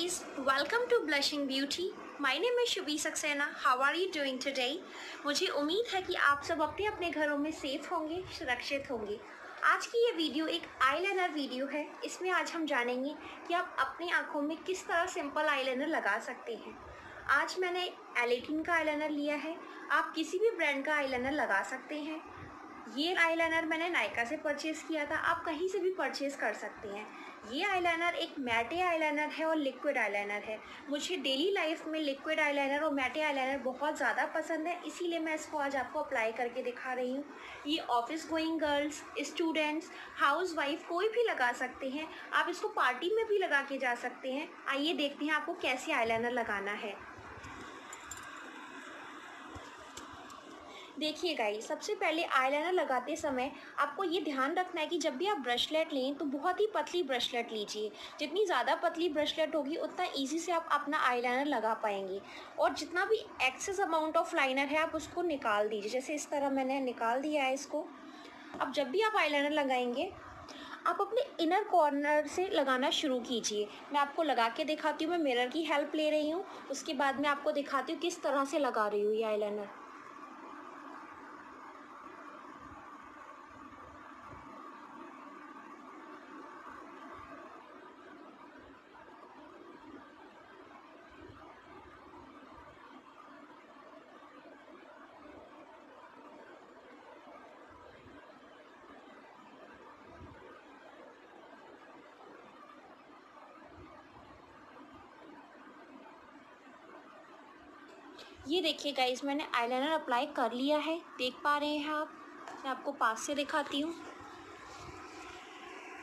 guys, welcome to Blushing Beauty. My name is Shubhi Saxena. How are you doing today? मुझे उम्मीद है कि आप सब अपने अपने घरों में सेफ़ होंगे सुरक्षित होंगे आज की ये वीडियो एक आईलाइनर वीडियो है इसमें आज हम जानेंगे कि आप अपनी आँखों में किस तरह सिंपल आईलाइनर लगा सकते हैं आज मैंने एलेटिन का आईलाइनर लिया है आप किसी भी ब्रांड का आईलाइनर लगा सकते हैं ये आईलाइनर मैंने नायका से परचेज़ किया था, आप कहीं से भी परचेज़ कर सकते हैं। ये आईलाइनर एक मैटे आईलाइनर है और लिक्विड आईलाइनर है। मुझे डेली लाइफ में लिक्विड आईलाइनर और मैटे आईलाइनर बहुत ज़्यादा पसंद है, इसीलिए मैं इसको आज आपको अप्लाई करके दिखा रही हूँ। ये office going girls students housewife कोई भी लगा सकते हैं। आप इसको पार्टी में भी लगा के जा सकते हैं। आइए देखते हैं आपको कैसे आईलाइनर लगाना है। देखिए गाइस सबसे पहले आईलाइनर लगाते समय आपको ये ध्यान रखना है कि जब भी आप ब्रशलेट लें तो बहुत ही पतली ब्रशलेट लीजिए। जितनी ज़्यादा पतली ब्रशलेट होगी, उतना इजी से आप अपना आईलाइनर लगा पाएँगे। और जितना भी एक्सेस अमाउंट ऑफ़ लाइनर है, आप उसको निकाल दीजिए। जैसे इस तरह मैंने निकाल दिया है इसको। अब जब भी आप आईलाइनर लगाएँगे, आप अपने इनर कॉर्नर से लगाना शुरू कीजिए। मैं आपको लगा के दिखाती हूँ, मैं मिरर की हेल्प ले रही हूँ। उसके बाद मैं आपको दिखाती हूँ किस तरह से लगा रही हूँ ये आईलाइनर ये देखिए गाइज़ मैंने आईलाइनर अप्लाई कर लिया है। देख पा रहे हैं आप। मैं आपको पास से दिखाती हूँ।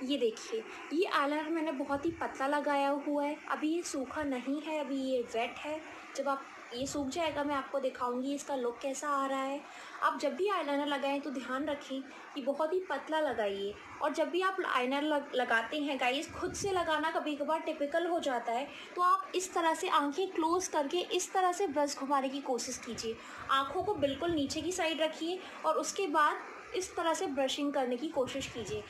ये देखिए, ये आईलाइनर मैंने बहुत ही पतला लगाया हुआ है। अभी ये सूखा नहीं है, अभी ये वेट है। जब आप ये सूख जाएगा मैं आपको दिखाऊँगी इसका लुक कैसा आ रहा है। आप जब भी आईलाइनर लगाएँ तो ध्यान रखें कि बहुत ही पतला लगाइए। और जब भी आप आइनर लग, लगाते हैं गाइस खुद से लगाना कभी कभार टिपिकल हो जाता है। तो आप इस तरह से आँखें क्लोज करके इस तरह से ब्रश घुमाने की कोशिश कीजिए। आँखों को बिल्कुल नीचे की साइड रखिए और उसके बाद इस तरह से ब्रशिंग करने की कोशिश कीजिए।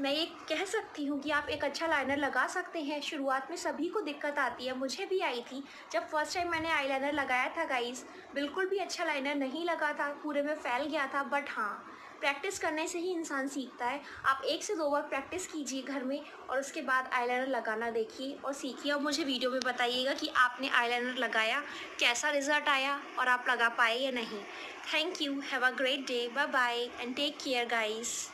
मैं ये कह सकती हूँ कि आप एक अच्छा लाइनर लगा सकते हैं। शुरुआत में सभी को दिक्कत आती है। मुझे भी आई थी। जब फ़र्स्ट टाइम मैंने आईलाइनर लगाया था गाइस बिल्कुल भी अच्छा लाइनर नहीं लगा था। पूरे में फैल गया था बट हाँ प्रैक्टिस करने से ही इंसान सीखता है। आप एक से दो बार प्रैक्टिस कीजिए घर में और उसके बाद आईलाइनर लगाना देखिए और सीखिए। और मुझे वीडियो में बताइएगा कि आपने आईलाइनर लगाया, कैसा रिज़ल्ट आया और आप लगा पाए या नहीं। Thank you have a great day bye bye and take care guys